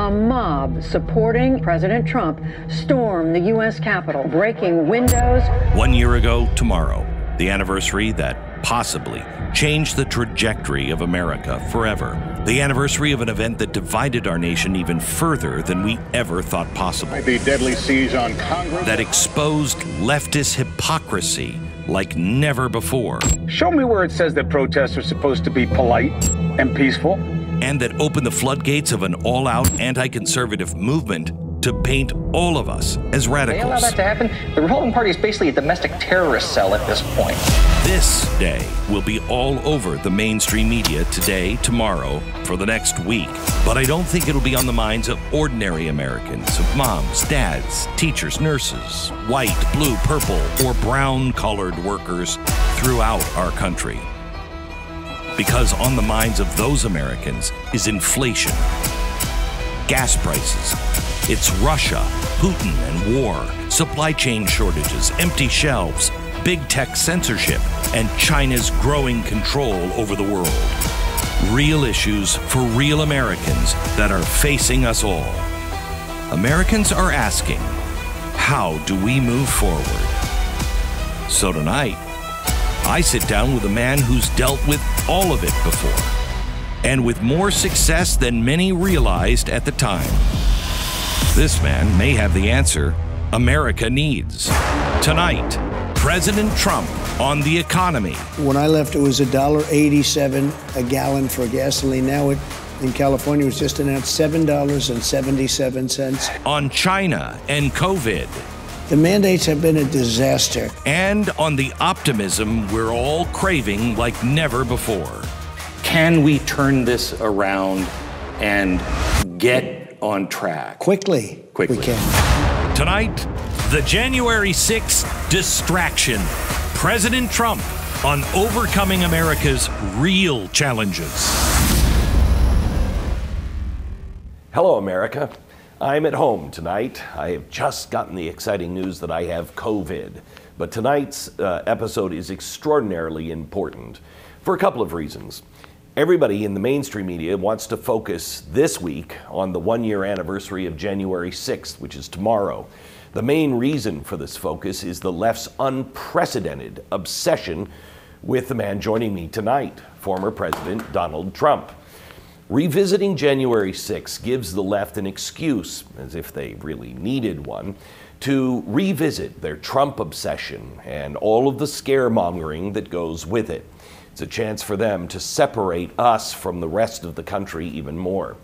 A mob supporting President Trump stormed the U.S. Capitol, breaking windows. One year ago, tomorrow, the anniversary that possibly changed the trajectory of America forever. The anniversary of an event that divided our nation even further than we ever thought possible. The deadly siege on Congress. That exposed leftist hypocrisy like never before. Show me where it says that protests are supposed to be polite and peaceful. And that opened the floodgates of an all out anti conservative movement to paint all of us as radicals. They allow that to happen? The Republican Party is basically a domestic terrorist cell at this point. This day will be all over the mainstream media today, tomorrow, for the next week. But I don't think it'll be on the minds of ordinary Americans, of moms, dads, teachers, nurses, white, blue, purple, or brown colored workers throughout our country. Because on the minds of those Americans is inflation, gas prices, it's Russia, Putin, and war, supply chain shortages, empty shelves, big tech censorship, and China's growing control over the world. Real issues for real Americans that are facing us all. Americans are asking, how do we move forward? So tonight, I sit down with a man who's dealt with all of it before, and with more success than many realized at the time. This man may have the answer America needs. Tonight, President Trump on the economy. When I left, it was $1.87 a gallon for gasoline. Now it in California was just announced $7.77. On China and COVID. The mandates have been a disaster. And on the optimism we're all craving like never before. Can we turn this around and get on track. Quickly. Quickly. We can. Tonight, the January 6th distraction. President Trump on overcoming America's real challenges. Hello, America. I'm at home tonight. I have just gotten the exciting news that I have COVID. But tonight's uh, episode is extraordinarily important for a couple of reasons. Everybody in the mainstream media wants to focus this week on the one year anniversary of January 6th, which is tomorrow. The main reason for this focus is the left's unprecedented obsession with the man joining me tonight, former President Donald Trump. Revisiting January 6th gives the left an excuse, as if they really needed one, to revisit their Trump obsession and all of the scaremongering that goes with it. It's a chance for them to separate us from the rest of the country even more.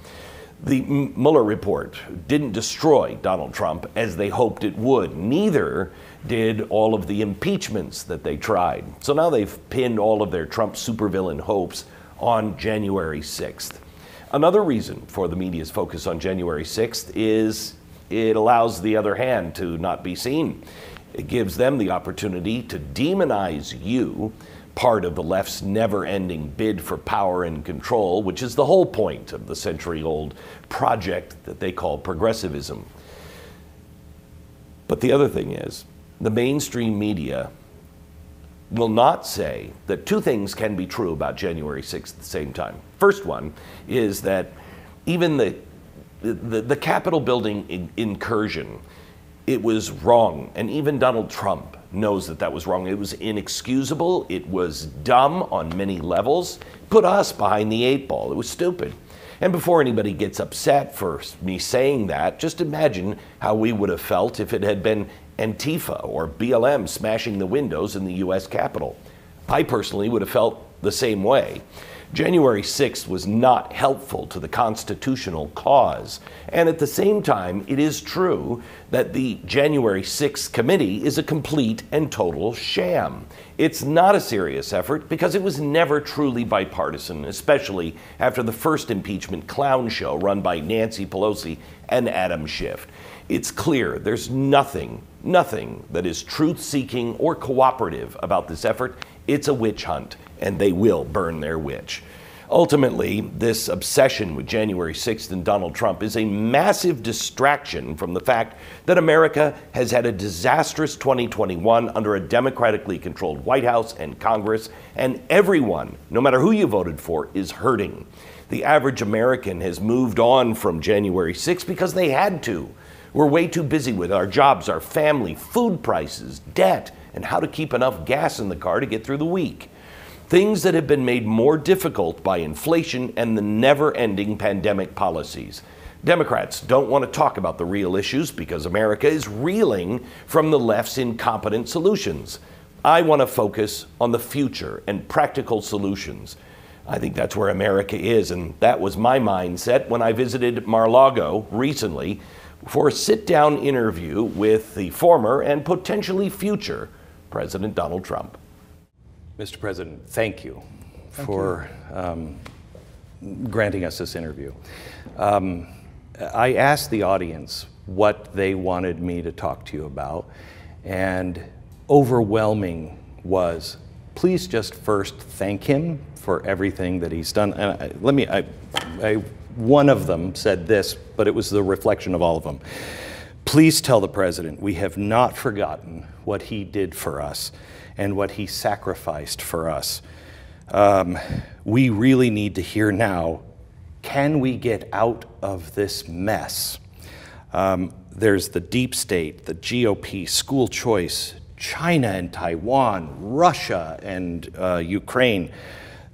The Mueller report didn't destroy Donald Trump as they hoped it would. Neither did all of the impeachments that they tried. So now they've pinned all of their Trump supervillain hopes on January 6th. Another reason for the media's focus on January 6th is it allows the other hand to not be seen. It gives them the opportunity to demonize you part of the left's never ending bid for power and control, which is the whole point of the century old project that they call progressivism. But the other thing is, the mainstream media will not say that two things can be true about January 6th at the same time. First one is that even the, the, the Capitol building incursion, it was wrong. And even Donald Trump knows that that was wrong. It was inexcusable. It was dumb on many levels. Put us behind the eight ball. It was stupid. And before anybody gets upset for me saying that, just imagine how we would have felt if it had been Antifa or BLM smashing the windows in the US Capitol. I personally would have felt the same way. January 6th was not helpful to the constitutional cause. And at the same time, it is true that the January 6th committee is a complete and total sham. It's not a serious effort because it was never truly bipartisan, especially after the first impeachment clown show run by Nancy Pelosi and Adam Schiff. It's clear there's nothing, nothing that is truth seeking or cooperative about this effort. It's a witch hunt and they will burn their witch. Ultimately, this obsession with January 6th and Donald Trump is a massive distraction from the fact that America has had a disastrous 2021 under a democratically controlled White House and Congress, and everyone, no matter who you voted for, is hurting. the average American has moved on from January 6th because they had to. We're way too busy with our jobs, our family, food prices, debt, and how to keep enough gas in the car to get through the week. Things that have been made more difficult by inflation and the never ending pandemic policies. Democrats don't want to talk about the real issues because America is reeling from the left's incompetent solutions. I want to focus on the future and practical solutions. I think that's where America is, and that was my mindset when I visited Mar Lago recently for a sit down interview with the former and potentially future President Donald Trump. Mr. President, thank you for um, granting us this interview. Um, I asked the audience what they wanted me to talk to you about, and overwhelming was please just first thank him for everything that he's done. And I, let me, I, I, one of them said this, but it was the reflection of all of them. Please tell the president we have not forgotten what he did for us and what he sacrificed for us. Um, we really need to hear now can we get out of this mess? Um, there's the deep state, the GOP, school choice, China and Taiwan, Russia and uh, Ukraine,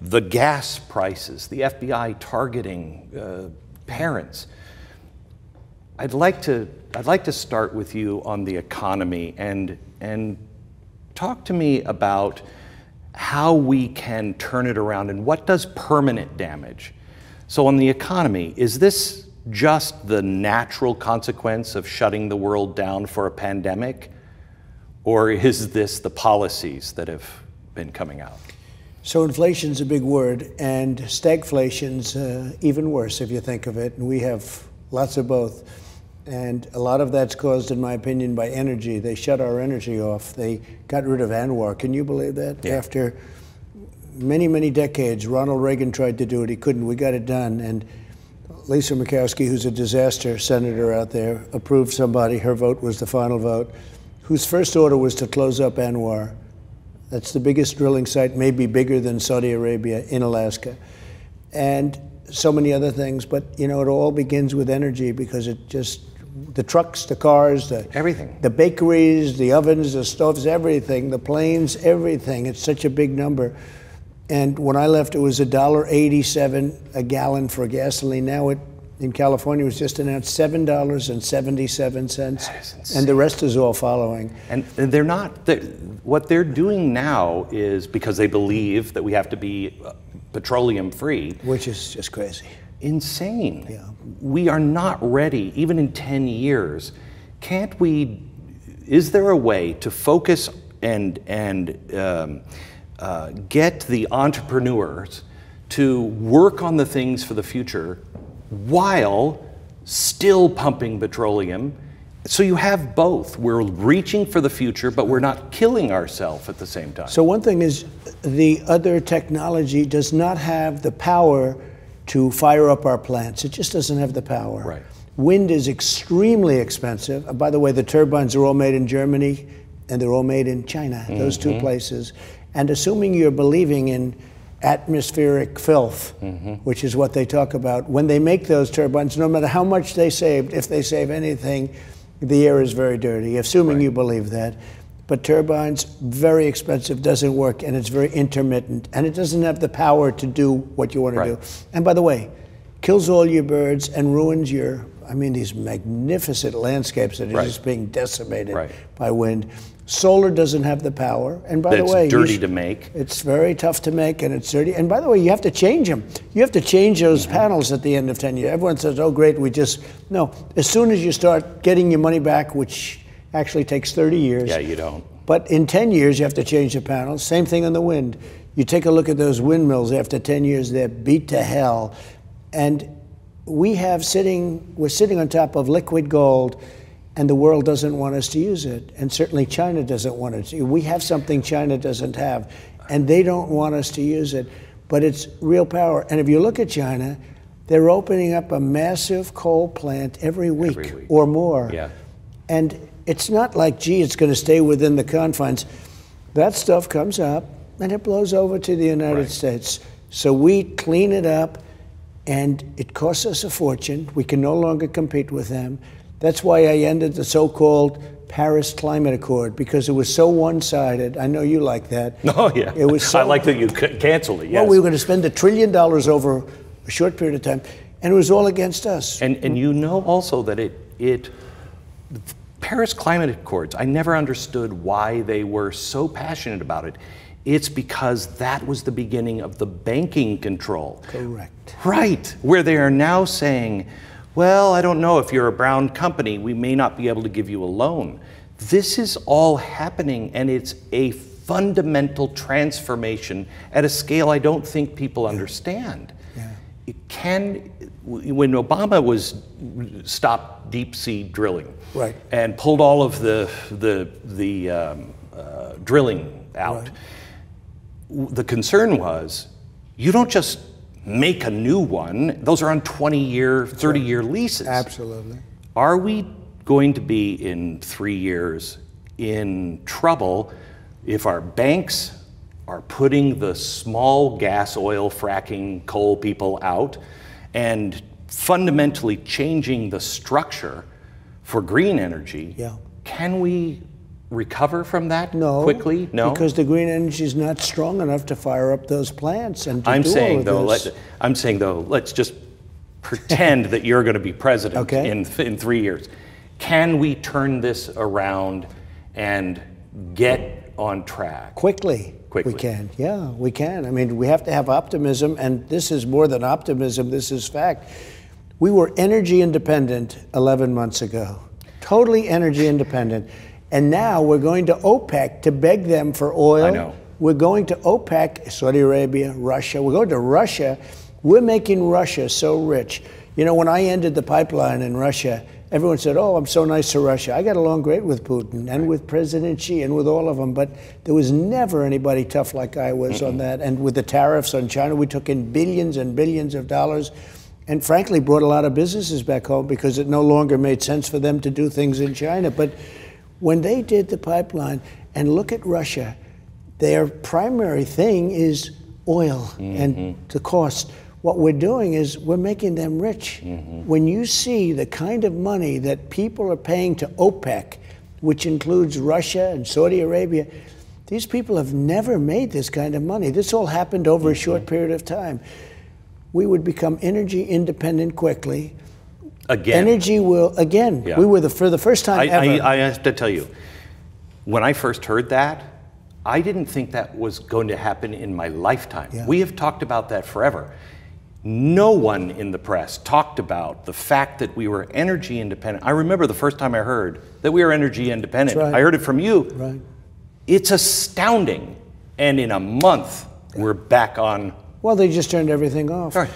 the gas prices, the FBI targeting uh, parents. I'd like to I'd like to start with you on the economy and and talk to me about how we can turn it around and what does permanent damage. So on the economy, is this just the natural consequence of shutting the world down for a pandemic? Or is this the policies that have been coming out? So inflation's a big word, and stagflation's uh, even worse if you think of it. And we have lots of both. And a lot of that's caused, in my opinion, by energy. They shut our energy off. They got rid of ANWR. Can you believe that? Yeah. After many, many decades, Ronald Reagan tried to do it. He couldn't. We got it done. And Lisa Murkowski, who's a disaster senator out there, approved somebody. Her vote was the final vote whose first order was to close up ANWR. That's the biggest drilling site, maybe bigger than Saudi Arabia in Alaska. And so many other things, but you know, it all begins with energy because it just the trucks, the cars, the everything, the bakeries, the ovens, the stoves, everything, the planes, everything. It's such a big number. And when I left, it was a dollar eighty-seven a gallon for gasoline. Now it in California was just announced seven dollars and seventy-seven cents, and the rest is all following. And they're not. They're, what they're doing now is because they believe that we have to be uh, petroleum free, which is just crazy, insane. Yeah. We are not ready, even in ten years. Can't we? Is there a way to focus and and um, uh, get the entrepreneurs to work on the things for the future while still pumping petroleum. So you have both. We're reaching for the future, but we're not killing ourselves at the same time. So one thing is the other technology does not have the power to fire up our plants. It just doesn't have the power. Right. Wind is extremely expensive. By the way, the turbines are all made in Germany and they're all made in China, those two mm-hmm. places. And assuming you're believing in atmospheric filth, Mm-hmm. which is what they talk about. When they make those turbines, no matter how much they saved, if they save anything, the air is very dirty, assuming you believe that. But turbines, very expensive, doesn't work, and it's very intermittent, and it doesn't have the power to do what you want to Right. do. And by the way, kills all your birds and ruins your, I mean, these magnificent landscapes that are Right. just being decimated Right. by wind. Solar doesn't have the power, and by That's the way, dirty to make. it's very tough to make and it's dirty. And by the way, you have to change them. You have to change those Mm-hmm. panels at the end of 10 years. Everyone says, oh, great, we just. No. As soon as you start getting your money back, which actually takes 30 years. Yeah, you don't. But in 10 years, you have to change the panels. Same thing on the wind. You take a look at those windmills after 10 years, they're beat to hell. And we have sitting, we're sitting on top of liquid gold, and the world doesn't want us to use it. And certainly China doesn't want it. to. We have something China doesn't have, and they don't want us to use it. But it's real power. And if you look at China, they're opening up a massive coal plant every week, Every week. or more. Yeah. And it's not like, gee, it's going to stay within the confines. That stuff comes up and it blows over to the United Right. States. So we clean it up and it costs us a fortune. We can no longer compete with them. That's why I ended the so called Paris Climate Accord because it was so one sided. I know you like that. Oh, yeah. It was so, I like that you c- canceled it, yes. Well, we were going to spend a trillion dollars over a short period of time, and it was all against us. And, and you know also that it, it, Paris Climate Accords, I never understood why they were so passionate about it. It's because that was the beginning of the banking control. Correct. Right, where they are now saying, well, I don't know, if you're a brown company, we may not be able to give you a loan. This is all happening, and it's a fundamental transformation at a scale I don't think people understand. Yeah. It can, when Obama was stopped deep sea drilling, Right. and pulled all of the the the um, uh, drilling out, Right. the concern was you don't just make a new one; those are on 20-year, 30-year leases. Absolutely. Are we going to be in three years in trouble if our banks are putting the small gas, oil, fracking, coal people out and fundamentally changing the structure for green energy? Yeah. Can we recover from that No. quickly? No. Because the green energy is not strong enough to fire up those plants and to I'm saying though, let, I'm saying though, let's just pretend that you're going to be president Okay. in in three years. Can we turn this around and get on track? Quickly. Quickly. We can. Yeah, we can. I mean, we have to have optimism, and this is more than optimism, this is fact. We were energy independent 11 months ago, totally energy independent. And now we're going to OPEC to beg them for oil. I know. We're going to OPEC, Saudi Arabia, Russia. We're going to Russia. We're making Russia so rich. You know, when I ended the pipeline in Russia, everyone said, Oh, I'm so nice to Russia. I got along great with Putin and with President Xi and with all of them, but there was never anybody tough like I was on that. And with the tariffs on China, we took in billions and billions of dollars and frankly brought a lot of businesses back home because it no longer made sense for them to do things in China. But when they did the pipeline, and look at Russia, their primary thing is oil and mm-hmm. the cost. What we're doing is we're making them rich. Mm-hmm. When you see the kind of money that people are paying to OPEC, which includes Russia and Saudi Arabia, these people have never made this kind of money. This all happened over a short mm-hmm. period of time. We would become energy independent quickly. Again, Energy will again. Yeah. We were the for the first time I, ever. I, I have to tell you, when I first heard that, I didn't think that was going to happen in my lifetime. Yeah. We have talked about that forever. No one in the press talked about the fact that we were energy independent. I remember the first time I heard that we were energy independent. Right. I heard it from you. right. It's astounding. And in a month, we're back on. Well, they just turned everything off. Right.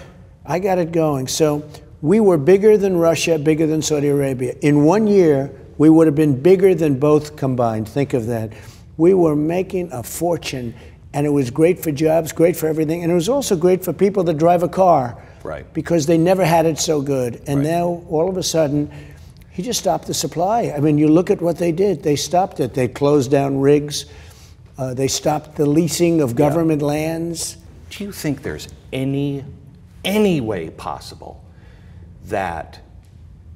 I got it going. So we were bigger than Russia, bigger than Saudi Arabia. In one year, we would have been bigger than both combined. Think of that. We were making a fortune, and it was great for jobs, great for everything, and it was also great for people that drive a car. Right. Because they never had it so good. And Right. now, all of a sudden, he just stopped the supply. I mean, you look at what they did. They stopped it. They closed down rigs. Uh, they stopped the leasing of government lands. Do you think there's any any way possible that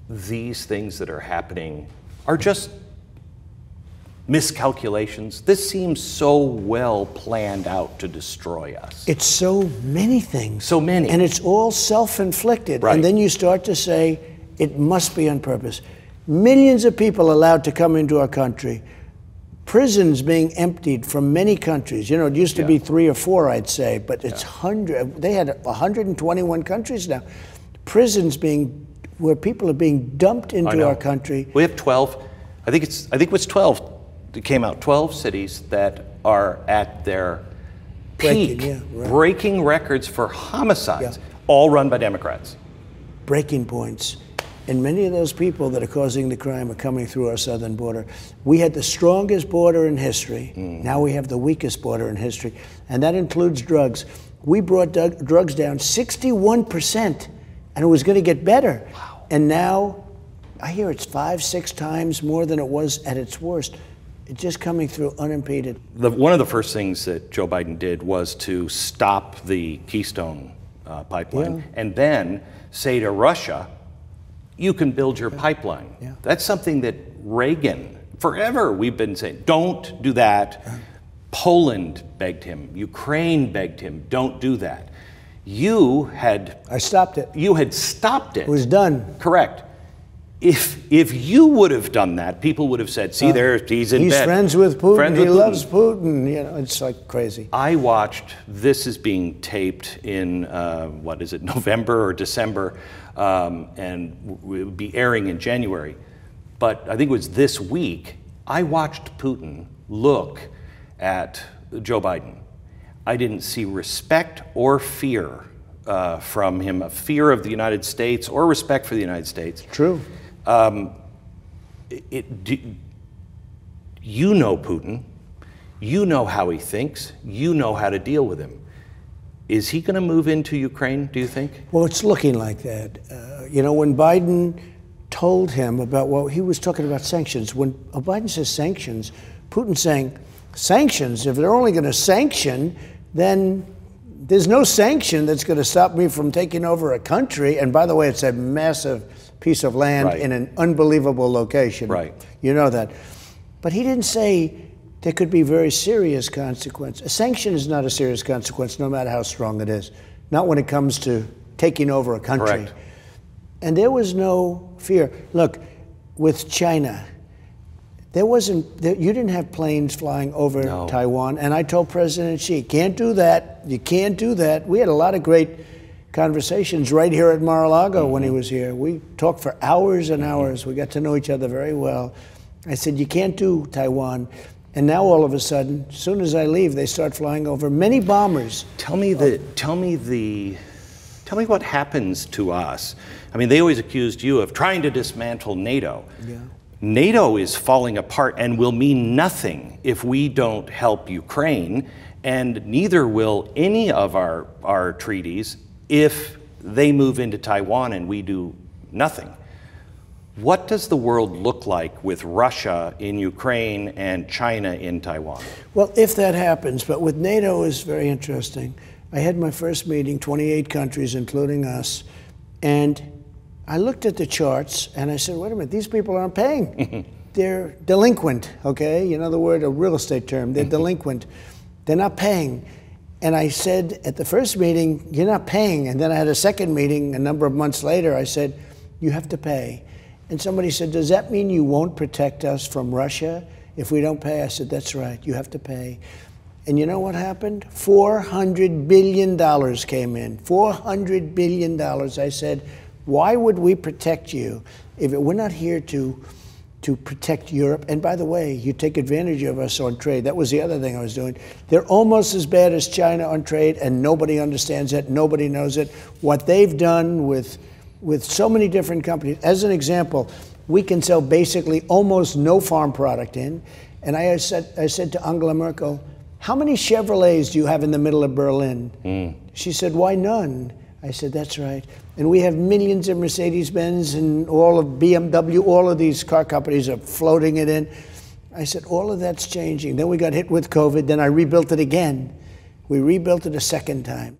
these things that are happening are just miscalculations? This seems so well planned out to destroy us. It's so many things. So many. And it's all self inflicted. Right. And then you start to say, it must be on purpose. Millions of people allowed to come into our country. Prisons being emptied from many countries. You know, it used to be three or four, I'd say, but it's hundred. They had 121 countries now. Prisons being where people are being dumped into our country. We have 12. I think it's I think it was 12 that came out. 12 cities that are at their Breaking, peak, yeah, right. breaking records for homicides, Yeah. all run by Democrats. breaking points. And many of those people that are causing the crime are coming through our southern border. We had the strongest border in history. Hmm. Now we have the weakest border in history. And that includes drugs. We brought drugs down 61%, and it was going to get better. And now I hear it's five, six times more than it was at its worst. It's just coming through unimpeded. The, one of the first things that Joe Biden did was to stop the Keystone uh, pipeline, and then say to Russia, you can build your pipeline. Yeah. That's something that Reagan, forever we've been saying, don't do that. Poland begged him, Ukraine begged him, don't do that. You had I stopped it. you had stopped it. It was done. Correct. If if you would have done that, people would have said, "See, there, he's in Uh, He's bed. friends with Putin. Friends he with loves Putin. You know, it's like crazy. I watched. This is being taped in uh, what is it, November or December, um, and w- it would be airing in January. But I think it was this week. I watched Putin look at Joe Biden. I didn't see respect or fear uh, from him, a fear of the United States or respect for the United States. True. It, do, you know Putin. You know how he thinks. You know how to deal with him. Is he going to move into Ukraine, do you think? Well, it's looking like that. Uh, you know, when Biden told him about what he was talking about sanctions, when Biden says sanctions, Putin's saying, sanctions, if they're only going to sanction, then there's no sanction that's going to stop me from taking over a country. And by the way, it's a massive piece of land Right. in an unbelievable location. Right. You know that. But he didn't say there could be very serious consequence. A sanction is not a serious consequence, no matter how strong it is. Not when it comes to taking over a country. Correct. And there was no fear. Look, with China, there wasn't. There, you didn't have planes flying over No. Taiwan, and I told President Xi, "Can't do that. You can't do that." We had a lot of great conversations right here at Mar-a-Lago when Mm-hmm. he was here. We talked for hours and hours. We got to know each other very well. I said, "You can't do Taiwan." And now all of a sudden, as soon as I leave, they start flying over many bombers. Tell me the. Tell me the. Tell me what happens to us. I mean, they always accused you of trying to dismantle NATO. Yeah. NATO is falling apart and will mean nothing if we don't help Ukraine, and neither will any of our, our treaties if they move into Taiwan and we do nothing. What does the world look like with Russia in Ukraine and China in Taiwan? Well, if that happens, but with NATO is very interesting. I had my first meeting, 28 countries, including us, and I looked at the charts and I said, wait a minute, these people aren't paying. They're delinquent, okay? You know the word, a real estate term. They're delinquent. They're not paying. And I said at the first meeting, you're not paying. And then I had a second meeting a number of months later. I said, you have to pay. And somebody said, does that mean you won't protect us from Russia if we don't pay? I said, that's right, you have to pay. And you know what happened? $400 billion came in. $400 billion. I said, why would we protect you if we're not here to, to protect Europe? And by the way, you take advantage of us on trade. That was the other thing I was doing. They're almost as bad as China on trade, and nobody understands it. Nobody knows it. What they've done with, with so many different companies, as an example, we can sell basically almost no farm product in. And I said, I said to Angela Merkel, how many Chevrolets do you have in the middle of Berlin? Hmm. She said, Why none? I said, That's right. And we have millions of Mercedes Benz and all of BMW, all of these car companies are floating it in. I said, All of that's changing. Then we got hit with COVID, then I rebuilt it again. We rebuilt it a second time.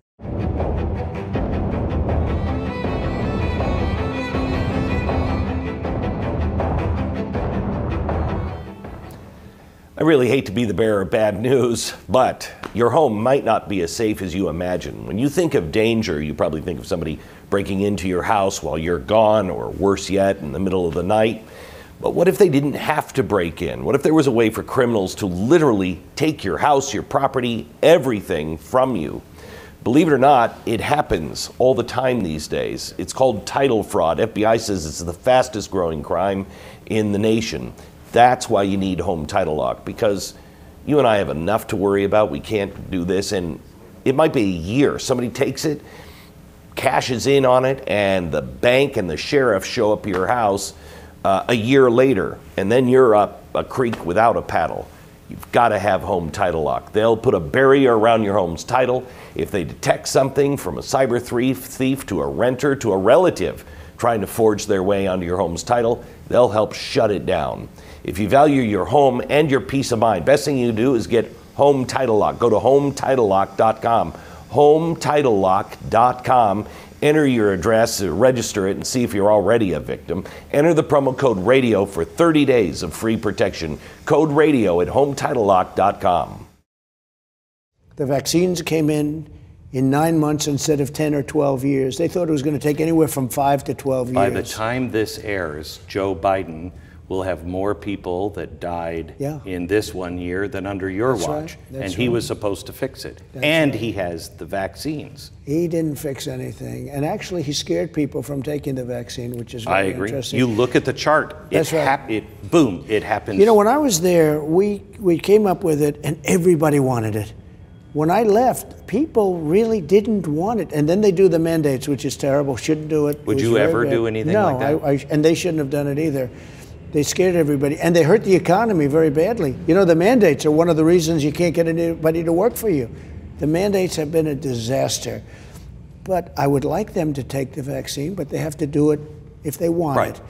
I really hate to be the bearer of bad news, but your home might not be as safe as you imagine. When you think of danger, you probably think of somebody breaking into your house while you're gone, or worse yet, in the middle of the night. But what if they didn't have to break in? What if there was a way for criminals to literally take your house, your property, everything from you? Believe it or not, it happens all the time these days. It's called title fraud. FBI says it's the fastest growing crime in the nation. That's why you need home title lock because you and I have enough to worry about. We can't do this, and it might be a year. Somebody takes it, cashes in on it, and the bank and the sheriff show up at your house uh, a year later, and then you're up a creek without a paddle. You've got to have home title lock. They'll put a barrier around your home's title if they detect something from a cyber thief, thief to a renter to a relative trying to forge their way onto your home's title. They'll help shut it down. If you value your home and your peace of mind, best thing you do is get Home Title Lock. Go to HomeTitleLock.com. HomeTitleLock.com. Enter your address, register it, and see if you're already a victim. Enter the promo code RADIO for 30 days of free protection. Code RADIO at HomeTitleLock.com. The vaccines came in in nine months instead of 10 or 12 years. They thought it was going to take anywhere from five to 12 years. By the time this airs, Joe Biden will have more people that died Yeah. in this one year than under your That's watch. That's and he was supposed to fix it. That's and right. he has the vaccines. He didn't fix anything. And actually, he scared people from taking the vaccine, which is very I agree. interesting. You look at the chart. That's it right. hap- it boom, it happens. You know, when I was there, we, we came up with it and everybody wanted it. When I left, people really didn't want it. And then they do the mandates, which is terrible, shouldn't do it. It Would was you ever bad. do anything no, like that? I, and they shouldn't have done it either. They scared everybody. And they hurt the economy very badly. You know, the mandates are one of the reasons you can't get anybody to work for you. The mandates have been a disaster. But I would like them to take the vaccine, but they have to do it if they want Right. it.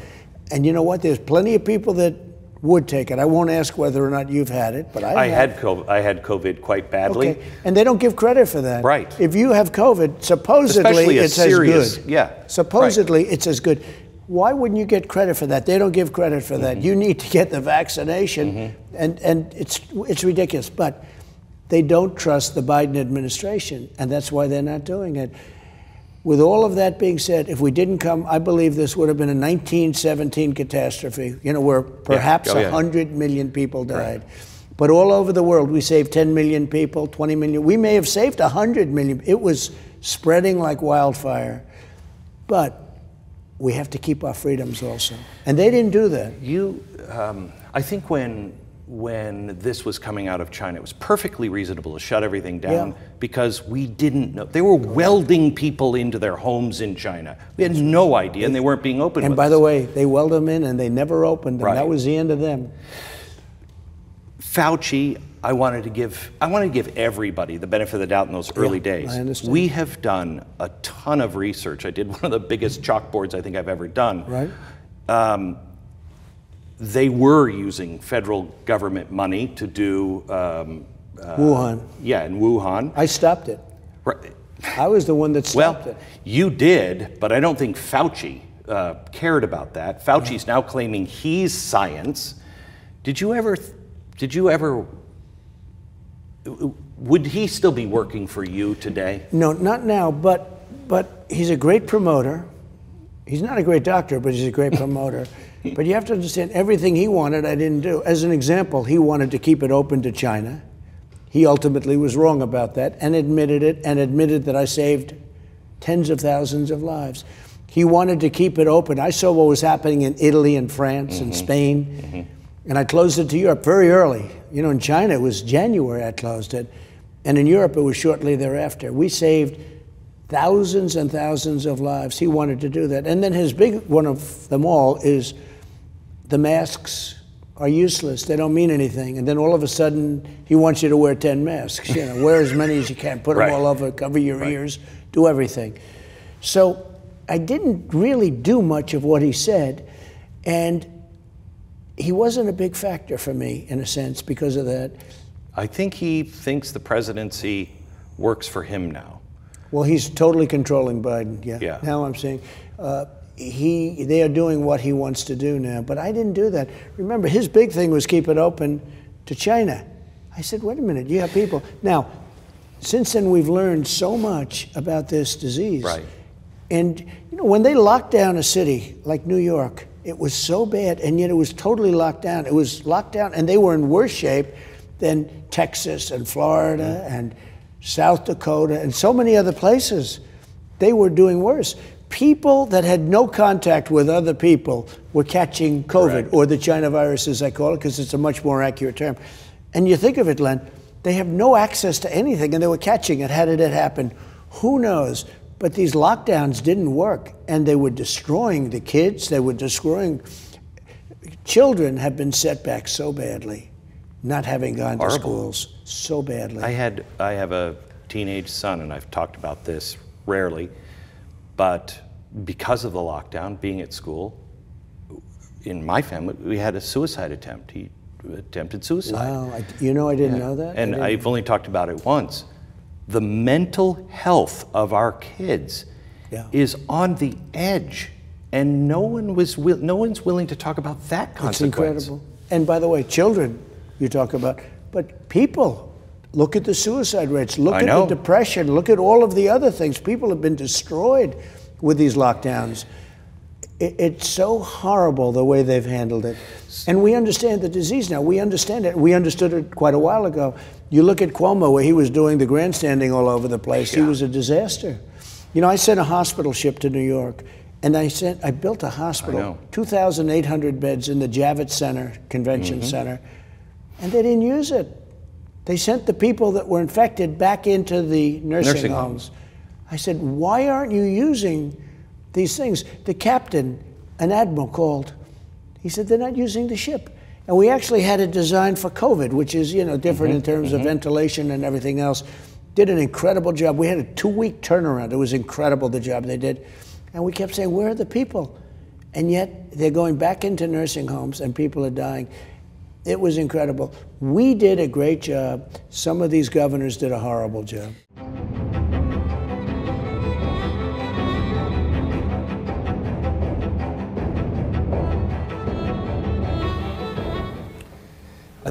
And you know what? There's plenty of people that would take it. I won't ask whether or not you've had it, but I, I had COVID, I had COVID quite badly. Okay, and they don't give credit for that. Right. If you have COVID, supposedly Especially it's serious- as good. yeah, Supposedly it's as good. Why wouldn't you get credit for that? They don't give credit for Mm-hmm. that. You need to get the vaccination, and and it's it's ridiculous. But they don't trust the Biden administration, and that's why they're not doing it. With all of that being said, if we didn't come, I believe this would have been a 1917 catastrophe, you know, where perhaps Oh, yeah. 100 million people died. But all over the world, we saved 10 million people, 20 million. We may have saved 100 million. It was spreading like wildfire. But we have to keep our freedoms also. And they didn't do that. You, um, I think when when this was coming out of China, it was perfectly reasonable to shut everything down Yeah. because we didn't know they were welding people into their homes in China. We had no idea, and they weren't being open. And by us. the way, they weld them in and they never opened, and Right. that was the end of them. Fauci, I wanted to give I wanted to give everybody the benefit of the doubt in those early Yeah, days. I understand. We have done a ton of research. I did one of the biggest chalkboards I think I've ever done. Right? They were using federal government money to do, um, Wuhan. yeah, in Wuhan. I stopped it. Right. I was the one that stopped Well, it. you did, but I don't think Fauci uh, cared about that. Fauci's now claiming he's science. Did you ever? Did you ever? Would he still be working for you today? No, not now, but but he's a great promoter. He's not a great doctor, but he's a great promoter. but you have to understand everything he wanted, I didn't do. As an example, he wanted to keep it open to China. He ultimately was wrong about that and admitted it and admitted that I saved tens of thousands of lives. He wanted to keep it open. I saw what was happening in Italy and France and mm-hmm. Spain, mm-hmm. And I closed it to Europe very early. You know, in China, it was January I closed it, and in Europe, it was shortly thereafter. We saved thousands and thousands of lives. He wanted to do that. And then his big one of them all is the masks are useless. They don't mean anything. And then all of a sudden, he wants you to wear 10 masks. You know, wear as many as you can, put Right. them all over, cover your ears, do everything. So I didn't really do much of what he said. And he wasn't a big factor for me, in a sense, because of that. I think he thinks the presidency works for him now. Well, he's totally controlling Biden. Yeah. Yeah. Now I'm saying uh, he they are doing what he wants to do now, but I didn't do that. Remember, his big thing was keep it open to China. I said, wait a minute, you have people now. Since then, we've learned so much about this disease. Right. And you know, when they locked down a city like New York, it was so bad, and yet it was totally locked down. It was locked down, and they were in worse shape than Texas and Florida mm-hmm. and South Dakota and so many other places. They were doing worse. People that had no contact with other people were catching COVID, Correct. or the China virus, as I call it, because it's a much more accurate term. And you think of it, Glenn, they have no access to anything, and they were catching it. How did it happen? Who knows? But these lockdowns didn't work, and they were destroying the kids. They were destroying. Children have been set back so badly, not having gone to schools so badly. I had I have a teenage son, and I've talked about this rarely, but because of the lockdown, being at school, in my family, we had a suicide attempt. He attempted suicide. wow, I, you know, I didn't know that. And I've only talked about it once. The mental health of our kids Yeah. is on the edge, and no one was no one's willing to talk about that It's consequence. incredible. And by the way, children, you talk about, but people, look at the suicide rates, look I at know. the depression, look at all of the other things. People have been destroyed with these lockdowns. It, it's so horrible the way they've handled it. And we understand the disease now. We understand it. We understood it quite a while ago. You look at Cuomo, where he was doing the grandstanding all over the place, he was a disaster. You know, I sent a hospital ship to New York, and I sent, I built a hospital, 2,800 beds in the Javits Center Convention Mm-hmm. Center, and they didn't use it. They sent the people that were infected back into the nursing, Nursing homes. homes. I said, why aren't you using these things? The captain, an admiral, called. He said, they're not using the ship. And we actually had it designed for COVID, which is, you know, different in mm-hmm. terms of mm-hmm. ventilation and everything else. Did an incredible job. We had a two-week turnaround. It was incredible the job they did. And we kept saying, where are the people? And yet they're going back into nursing homes and people are dying. It was incredible. We did a great job. Some of these governors did a horrible job.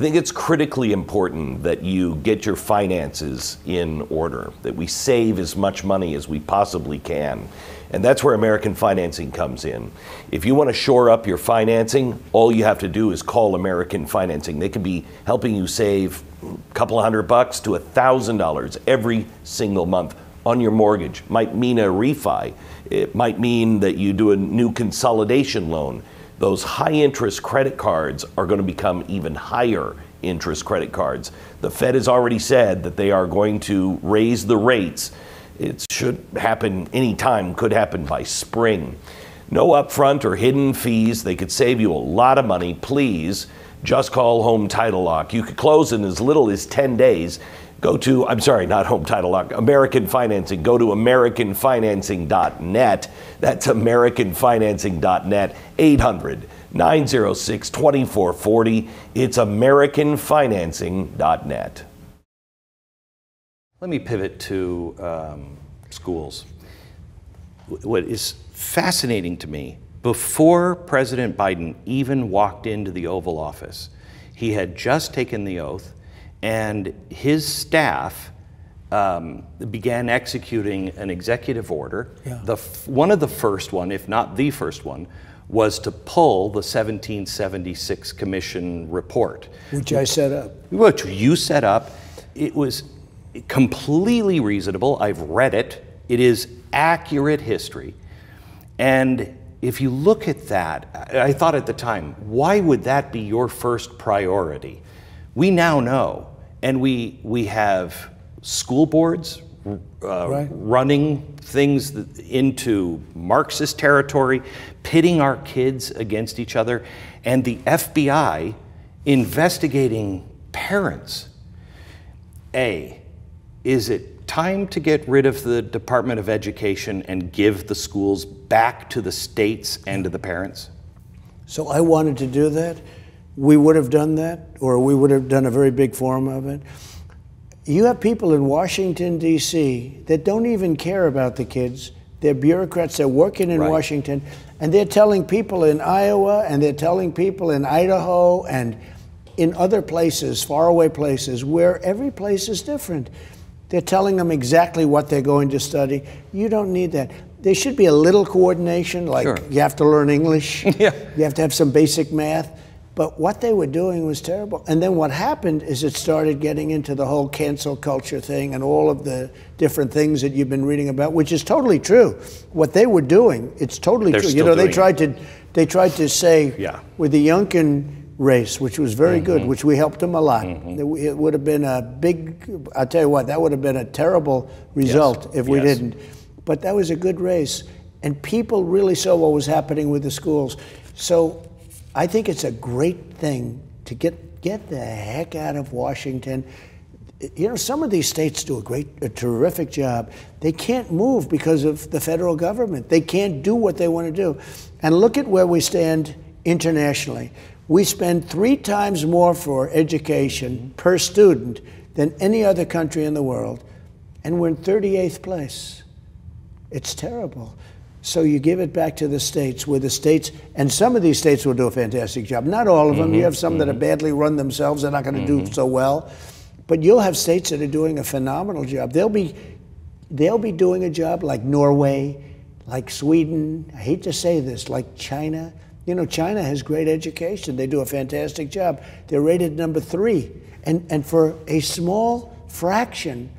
Think it's critically important that you get your finances in order, that we save as much money as we possibly can. And that's where American Financing comes in. If you want to shore up your financing, all you have to do is call American Financing. They can be helping you save a couple hundred bucks to a thousand dollars every single month on your mortgage. Might mean a refi. It might mean that you do a new consolidation loan those high interest credit cards are going to become even higher interest credit cards. The Fed has already said that they are going to raise the rates. It should happen anytime, could happen by spring. No upfront or hidden fees. They could save you a lot of money. Please just call Home Title Lock. You could close in as little as 10 days. Go to, I'm sorry, not Home Title Lock, American Financing. Go to AmericanFinancing.net. That's AmericanFinancing.net, 800 906 2440. It's AmericanFinancing.net. Let me pivot to um, schools. What is fascinating to me, before President Biden even walked into the Oval Office, he had just taken the oath, and his staff um, began executing an executive order. Yeah. The f- one of the first one, if not the first one, was to pull the 1776 Commission report which I set up. which you set up. It was completely reasonable. I've read it. It is accurate history. And if you look at that, I thought at the time, why would that be your first priority? We now know, and we, we have school boards uh, Right. running things into Marxist territory, pitting our kids against each other, and the FBI investigating parents. A, is it time to get rid of the Department of Education and give the schools back to the states and to the parents? So I wanted to do that. We would have done that, or we would have done a very big forum of it. You have people in Washington, D.C., that don't even care about the kids. They're bureaucrats, they're working in Right. Washington, and they're telling people in Iowa, and they're telling people in Idaho, and in other places, faraway places, where every place is different. They're telling them exactly what they're going to study. You don't need that. There should be a little coordination, like Sure. you have to learn English. Yeah. You have to have some basic math. But what they were doing was terrible. And then what happened is it started getting into the whole cancel culture thing and all of the different things that you've been reading about, which is totally true. What they were doing, it's totally They're true. You know, they doing it. tried to they tried to say Yeah. with the Youngkin race, which was very Mm-hmm. good, which we helped them a lot. It w- It would have been a big I'll tell you what, that would have been a terrible result if we Yes. didn't. But that was a good race. And people really saw what was happening with the schools. So I think it's a great thing to get, get the heck out of Washington. You know, some of these states do a great, a terrific job. They can't move because of the federal government. They can't do what they want to do. And look at where we stand internationally. We spend three times more for education per student than any other country in the world. and we're in 38th place. It's terrible. So you give it back to the states, where the states, and some of these states will do a fantastic job. Not all of them. Mm-hmm. You have some that are badly run themselves; they're not going to do so well. But you'll have states that are doing a phenomenal job. They'll be, they'll be doing a job like Norway, like Sweden. I hate to say this, like China. You know, China has great education. They do a fantastic job. They're rated number three, and and for a small fraction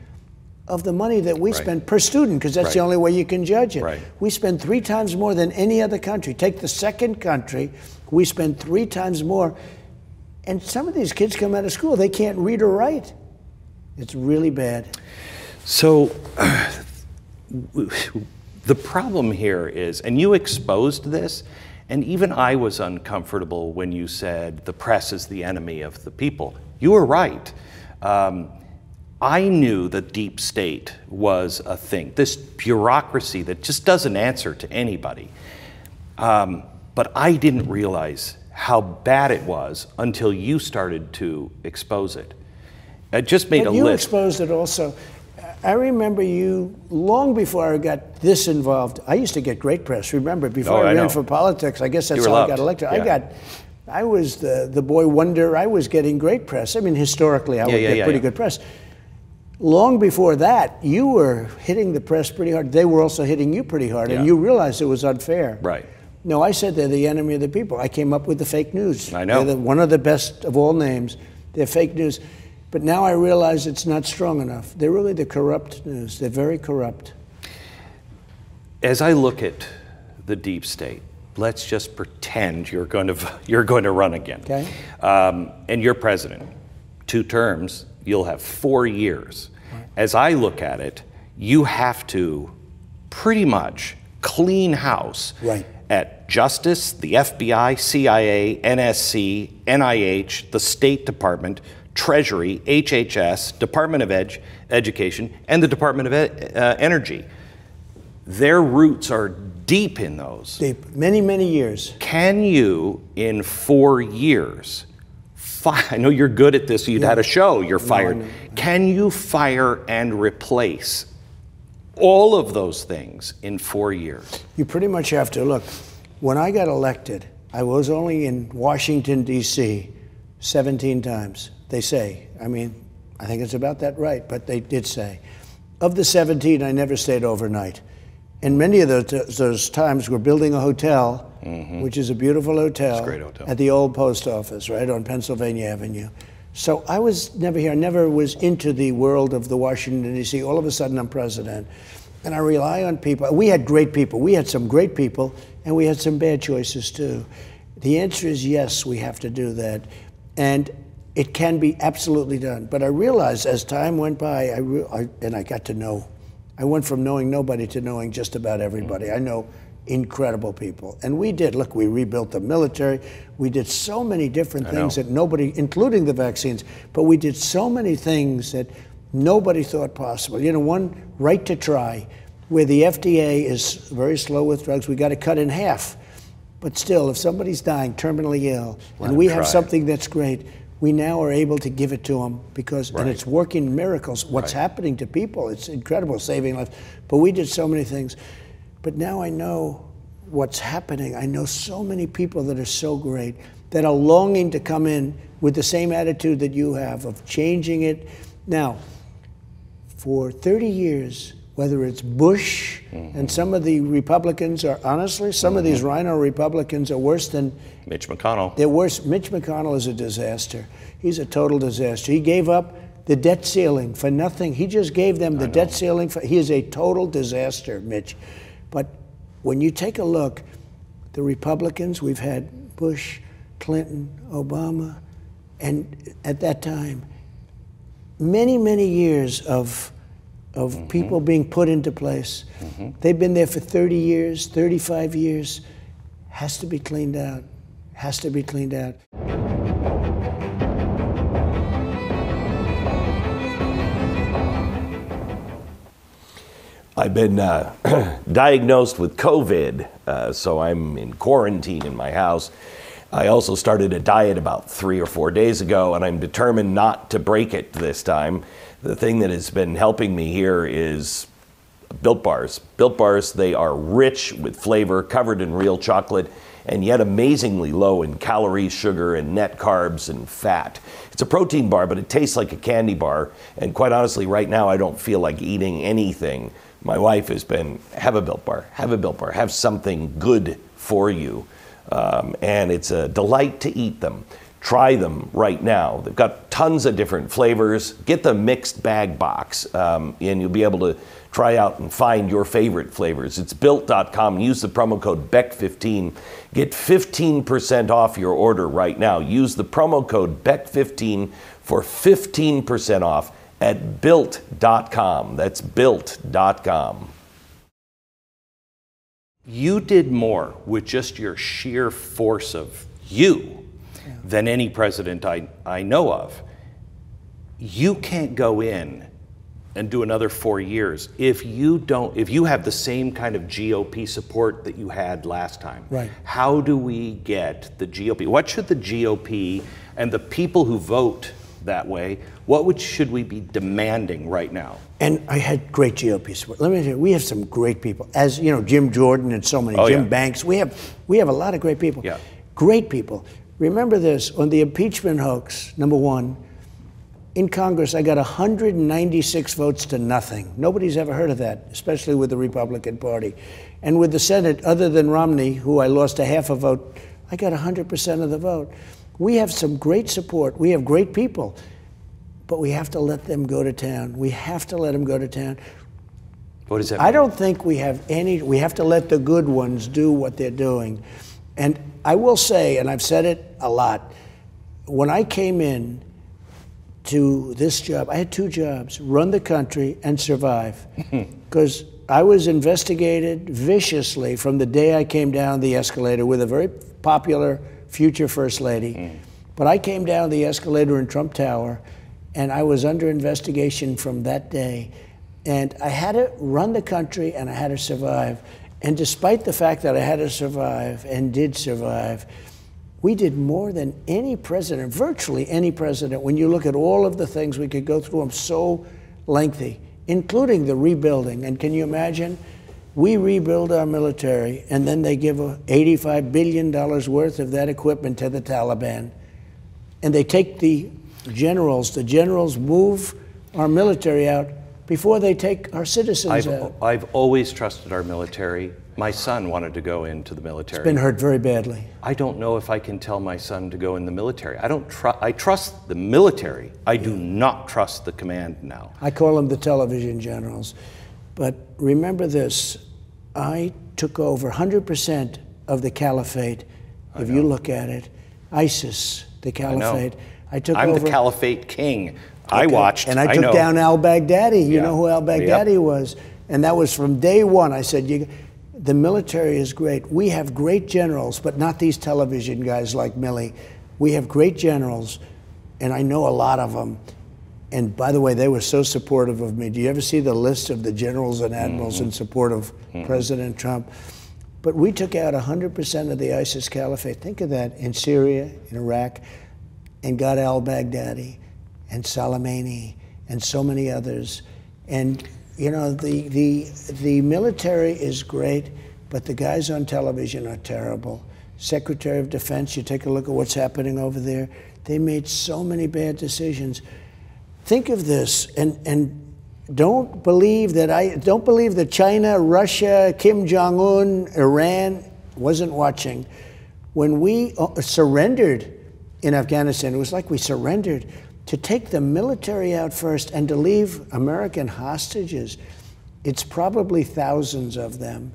of the money that we Right. spend per student, because that's the only way you can judge it. Right. We spend three times more than any other country. Take the second country, we spend three times more. And some of these kids come out of school, they can't read or write. It's really bad. So the problem here is, and you exposed this, and even I was uncomfortable when you said the press is the enemy of the people. You were right. Um, I knew the deep state was a thing, this bureaucracy that just doesn't answer to anybody. Um, but I didn't realize how bad it was until you started to expose it. I just made But a you list. exposed it also. I remember you long before I got this involved. I used to get great press. Remember, before Oh, I I ran know. for politics, I guess that's You how I got elected. I got, I was the the boy wonder. I was getting great press. I mean, historically, I Yeah, would yeah, get yeah, pretty yeah. good press. Long before that, you were hitting the press pretty hard. They were also hitting you pretty hard, Yeah. and you realized it was unfair. Right. No, I said they're the enemy of the people. I came up with the fake news. I know. They're the, one of the best of all names. They're fake news. But now I realize it's not strong enough. They're really the corrupt news. They're very corrupt. As I look at the deep state, let's just pretend you're going to you're going to run again. Okay. Um, and you're president, two terms. You'll have four years. As I look at it, you have to pretty much clean house Right. at Justice, the FBI, CIA, NSC, NIH, the State Department, Treasury, HHS, Department of Ed- Education, and the Department of Ed- uh, Energy. Their roots are deep in those. Deep. Many, many years. Can you, in four years, fi- I know you're good at this, you'd had a show, you're fired. know. Can you fire and replace all of those things in four years? You pretty much have to look. When I got elected, I was only in Washington, D.C. 17 times, they say. I mean, I think it's about that right, but they did say. Of the 17, I never stayed overnight. And many of those, those times we're building a hotel, mm-hmm. which is a beautiful hotel, It's a great hotel. at the old post office, right on Pennsylvania Avenue. So I was never here. I never was into the world of the Washington D.C. All of a sudden, I'm president, and I rely on people. We had great people. We had some great people, and we had some bad choices too. The answer is yes. We have to do that, and it can be absolutely done. But I realized as time went by, I, re- I and I got to know. I went from knowing nobody to knowing just about everybody. I know incredible people. And we did. Look, we rebuilt the military. We did so many different things know. that nobody, including the vaccines, but we did so many things that nobody thought possible. You know, one, right to try, where the FDA is very slow with drugs, we got to cut in half. But still, if somebody's dying terminally ill, and them we have something that's great, we now are able to give it to them because, and it's working miracles. What's happening to people, it's incredible, saving lives. But we did so many things. But now I know what's happening. I know so many people that are so great that are longing to come in with the same attitude that you have of changing it. Now, for 30 years, whether it's Bush and mm-hmm. some of the Republicans are honestly, some of these mm-hmm. RINO Republicans are worse than Mitch McConnell. they're worse. Mitch McConnell is a disaster. He's a total disaster. He gave up the debt ceiling for nothing. He just gave them the debt ceiling for. He is a total disaster, Mitch. But when you take a look, the Republicans, we've had Bush, Clinton, Obama, and at that time, many, many years of of people being put into place. They've been there for 30 years, 35 years. Has to be cleaned out. Has to be cleaned out. I've been uh, diagnosed with COVID, uh, so I'm in quarantine in my house. I also started a diet about three or four days ago, and I'm determined not to break it this time. The thing that has been helping me here is Built Bars. Built Bars, they are rich with flavor, covered in real chocolate, and yet amazingly low in calories, sugar, and net carbs and fat. It's a protein bar, but it tastes like a candy bar. And quite honestly, right now, I don't feel like eating anything. My wife has been, have a Built Bar, have a Built Bar, have something good for you. Um, and it's a delight to eat them. Try them right now. They've got tons of different flavors. Get the mixed bag box, um, and you'll be able to try out and find your favorite flavors. It's built.com. Use the promo code BECK15. Get 15% off your order right now. Use the promo code BECK15 for 15% off at built.com. That's built.com. You did more with just your sheer force of you than any president I, I know of. You can't go in and do another four years if you don't if you have the same kind of GOP support that you had last time. Right. How do we get the GOP? What should the GOP and the people who vote that way, what would, should we be demanding right now? And I had great GOP support. Let me tell you, we have some great people. As you know, Jim Jordan and so many, oh, Jim yeah. Banks. We have we have a lot of great people. Yeah. Great people. Remember this on the impeachment hoax. Number one, in Congress, I got 196 votes to nothing. Nobody's ever heard of that, especially with the Republican Party. And with the Senate, other than Romney, who I lost a half a vote, I got 100% of the vote. We have some great support. We have great people. But we have to let them go to town. We have to let them go to town. What does that mean? I don't think we have any, we have to let the good ones do what they're doing. And I will say, and I've said it a lot, when I came in, to this job. I had two jobs run the country and survive. Because I was investigated viciously from the day I came down the escalator with a very popular future First Lady. Mm. But I came down the escalator in Trump Tower and I was under investigation from that day. And I had to run the country and I had to survive. And despite the fact that I had to survive and did survive, we did more than any president, virtually any president, when you look at all of the things we could go through them so lengthy, including the rebuilding. And can you imagine? We rebuild our military, and then they give $85 billion worth of that equipment to the Taliban. And they take the generals, the generals move our military out before they take our citizens I've, out. I've always trusted our military. My son wanted to go into the military. It's been hurt very badly. I don't know if I can tell my son to go in the military. I don't trust. I trust the military. I do not trust the command now. I call them the television generals. But remember this: I took over 100% of the caliphate. If you look at it, ISIS, the caliphate. I, I took I'm over. the caliphate king. I watched. And I took I down al Baghdadi. You yeah. know who al Baghdadi yep. was. And that was from day one. I said, you, the military is great. We have great generals, but not these television guys like Milley. We have great generals, and I know a lot of them. And by the way, they were so supportive of me. Do you ever see the list of the generals and admirals mm-hmm. in support of mm-hmm. President Trump? But we took out 100% of the ISIS caliphate. Think of that in Syria, in Iraq, and got al Baghdadi and Soleimani and so many others. And you know, the, the, the military is great, but the guys on television are terrible. Secretary of Defense, you take a look at what's happening over there. They made so many bad decisions. Think of this, and, and don't believe that I don't believe that China, Russia, Kim Jong Un, Iran wasn't watching. When we uh, surrendered in Afghanistan, it was like we surrendered to take the military out first and to leave American hostages, it's probably thousands of them,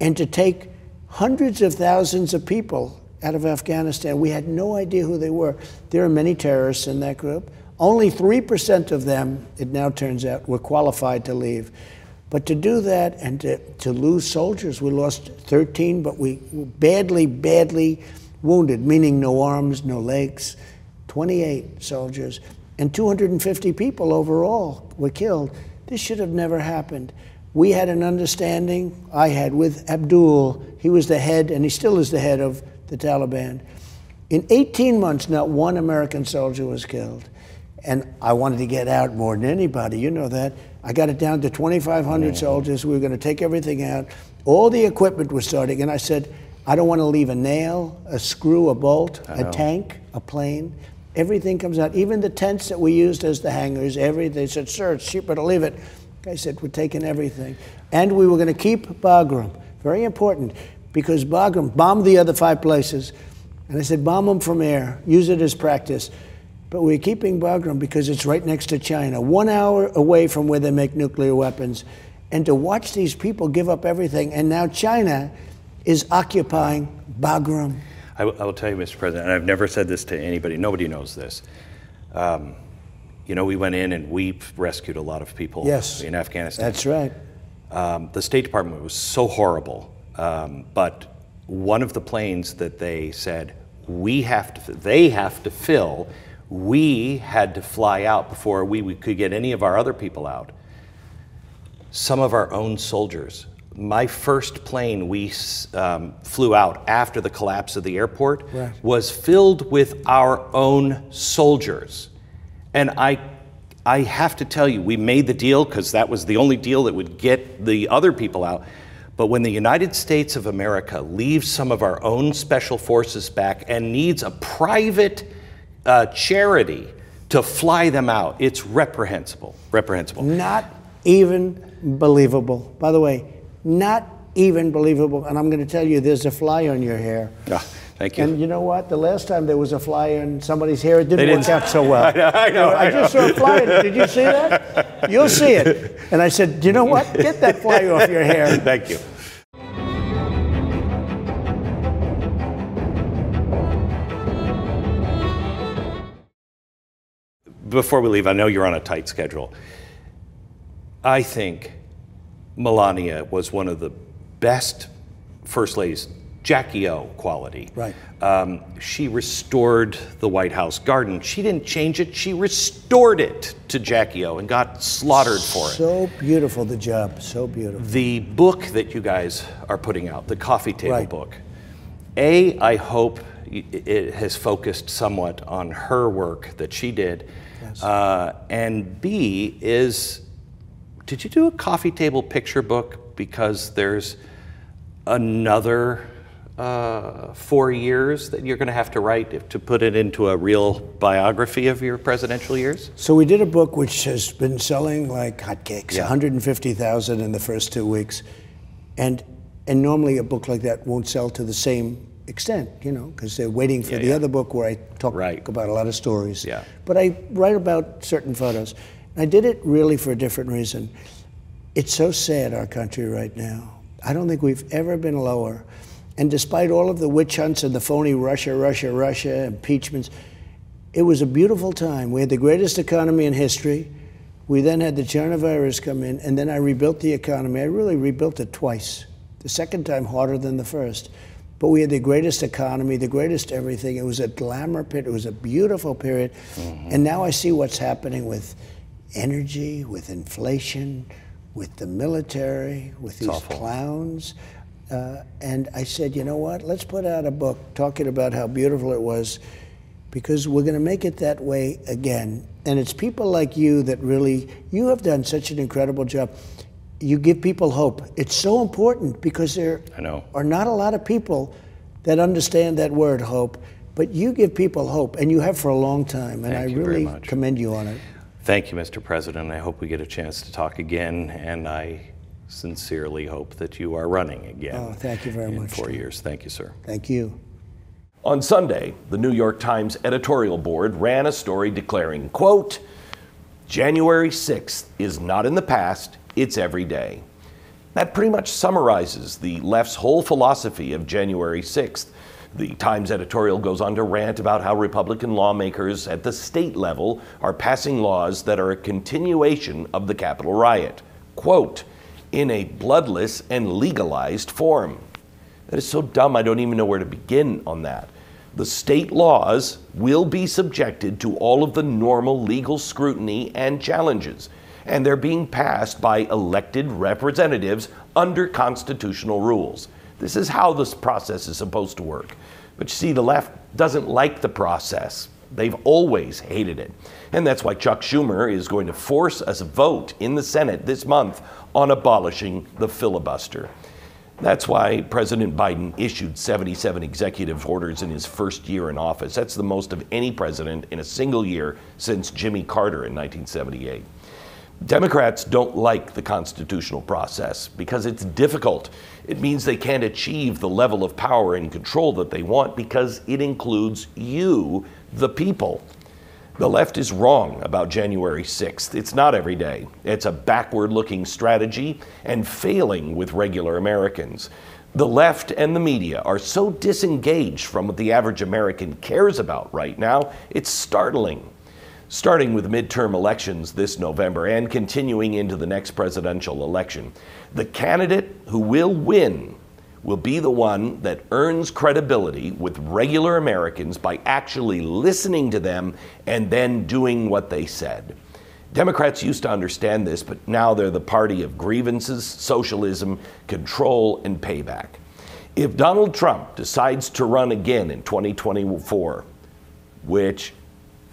and to take hundreds of thousands of people out of Afghanistan. We had no idea who they were. There are many terrorists in that group. Only 3% of them, it now turns out, were qualified to leave. But to do that and to, to lose soldiers, we lost 13, but we badly, badly wounded, meaning no arms, no legs. 28 soldiers, and 250 people overall were killed. This should have never happened. We had an understanding, I had, with Abdul. He was the head, and he still is the head of the Taliban. In 18 months, not one American soldier was killed. And I wanted to get out more than anybody. You know that. I got it down to 2,500 Mm. soldiers. We were going to take everything out. All the equipment was starting. And I said, I don't want to leave a nail, a screw, a bolt, a tank, a plane. Everything comes out. Even the tents that we used as the hangars, everything. They said, sir, it's cheaper to leave it. I said, we're taking everything. And we were going to keep Bagram. Very important, because Bagram bombed the other five places. And I said, bomb them from air, use it as practice. But we're keeping Bagram because it's right next to China, one hour away from where they make nuclear weapons. And to watch these people give up everything, and now China is occupying Bagram. I, will- I will tell you, Mr. President, and I've never said this to anybody, nobody knows this. Um, you know, we went in and we rescued a lot of people Yes. in Afghanistan. That's right. Um, the State Department was so horrible, um, but one of the planes that they said we have to, they have to fill, we had to fly out before we, we could get any of our other people out. Some of our own soldiers. My first plane we um, flew out after the collapse of the airport Right. was filled with our own soldiers. And I, I have to tell you, we made the deal because that was the only deal that would get the other people out. But when the United States of America leaves some of our own special forces back and needs a private uh, charity to fly them out, it's reprehensible. Reprehensible. Not even believable. By the way, not even believable. And I'm going to tell you, there's a fly on your hair. Ah, thank you. And you know what? The last time there was a fly on somebody's hair, it didn't, They work didn't- out so well. I know, I know, I, I just saw a fly. Did you see that? You'll see it. And I said, you know what? Get that fly off your hair. Thank you. Before we leave, I know you're on a tight schedule. I think Melania was one of the best first ladies, Jackie O quality. Right. Um, she restored the White House garden. She didn't change it, she restored it to Jackie O and got slaughtered for it. So beautiful, the job. So beautiful. The book that you guys are putting out, the coffee table Right. book, A, I hope it has focused somewhat on her work that she did. Uh, and B, is did you do a coffee table picture book because there's another uh, four years that you're going to have to write if, to put it into a real biography of your presidential years? So we did a book which has been selling like hotcakes, Yeah. 150,000 in the first two weeks, and and normally a book like that won't sell to the same extent, you know, because they're waiting for Yeah, the yeah. other book where I talk Right. about a lot of stories. Yeah. But I write about certain photos. I did it really for a different reason. It's so sad our country right now. I don't think we've ever been lower. And despite all of the witch hunts and the phony Russia, Russia, Russia impeachments, it was a beautiful time. We had the greatest economy in history. We then had the China virus come in, and then I rebuilt the economy. I really rebuilt it twice. The second time harder than the first. But we had the greatest economy, the greatest everything. It was a glamour pit. It was a beautiful period. Mm-hmm. And now I see what's happening with energy, with inflation, with the military, with these awful. clowns. Uh, and I said, you know what? Let's put out a book talking about how beautiful it was because we're going to make it that way again. And it's people like you that really, you have done such an incredible job. You give people hope. It's so important because there I know. are not a lot of people that understand that word hope, but you give people hope, and you have for a long time. And Thank I really commend you on it. Thank you, Mr. President. I hope we get a chance to talk again, and I sincerely hope that you are running again. Oh, thank you very in much, four Tom. years. Thank you, sir. Thank you. On Sunday, the New York Times editorial board ran a story declaring, quote, January 6th is not in the past, it's every day. That pretty much summarizes the left's whole philosophy of January 6th. The Times editorial goes on to rant about how Republican lawmakers at the state level are passing laws that are a continuation of the Capitol riot. Quote, in a bloodless and legalized form. That is so dumb, I don't even know where to begin on that. The state laws will be subjected to all of the normal legal scrutiny and challenges, and they're being passed by elected representatives under constitutional rules. This is how this process is supposed to work. But you see, the left doesn't like the process. They've always hated it. And that's why Chuck Schumer is going to force us a vote in the Senate this month on abolishing the filibuster. That's why President Biden issued 77 executive orders in his first year in office. That's the most of any president in a single year since Jimmy Carter in 1978. Democrats don't like the constitutional process because it's difficult. It means they can't achieve the level of power and control that they want because it includes you, the people. The left is wrong about January 6th. It's not every day. It's a backward looking strategy and failing with regular Americans. The left and the media are so disengaged from what the average American cares about right now, it's startling. Starting with midterm elections this November and continuing into the next presidential election, the candidate who will win will be the one that earns credibility with regular Americans by actually listening to them and then doing what they said. Democrats used to understand this, but now they're the party of grievances, socialism, control, and payback. If Donald Trump decides to run again in 2024, which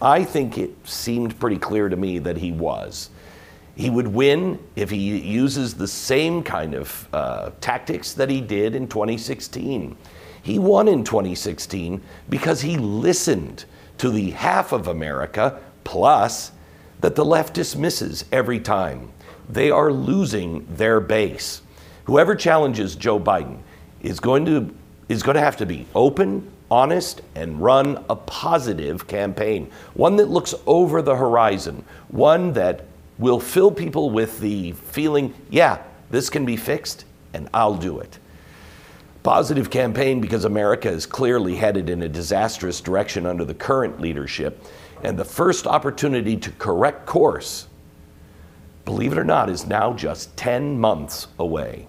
I think it seemed pretty clear to me that he was, he would win if he uses the same kind of uh, tactics that he did in 2016. He won in 2016 because he listened to the half of America plus that the left dismisses every time. They are losing their base. Whoever challenges Joe Biden is going to is going to have to be open, honest, and run a positive campaign. One that looks over the horizon, one that will fill people with the feeling, yeah, this can be fixed and I'll do it. Positive campaign because America is clearly headed in a disastrous direction under the current leadership. And the first opportunity to correct course, believe it or not, is now just 10 months away.